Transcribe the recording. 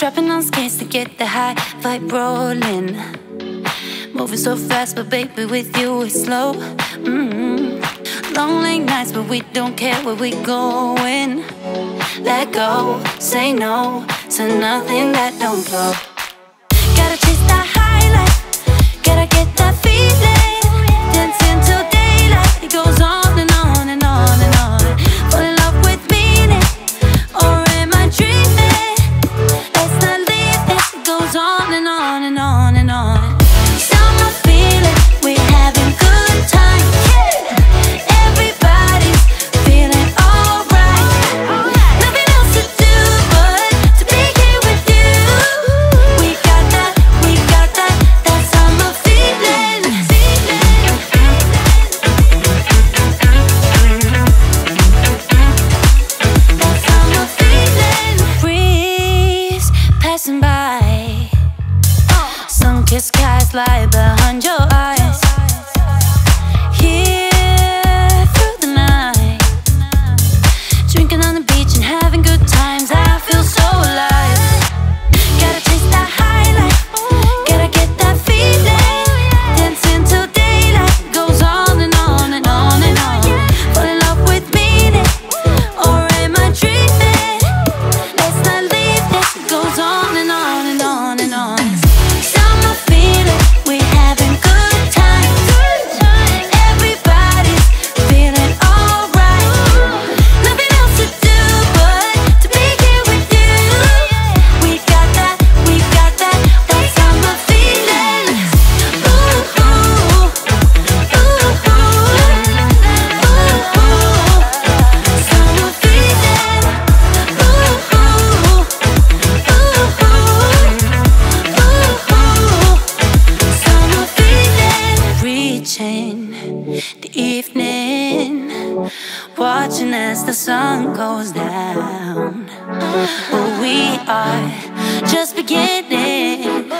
Strapping on skates to get the high vibe rolling. Moving so fast, but baby, with you it's slow. Mm-hmm. Long late nights, but we don't care where we're going. Let go, say no to nothing that don't blow. Your skies lie bare the evening, watching as the sun goes down. But we are just beginning.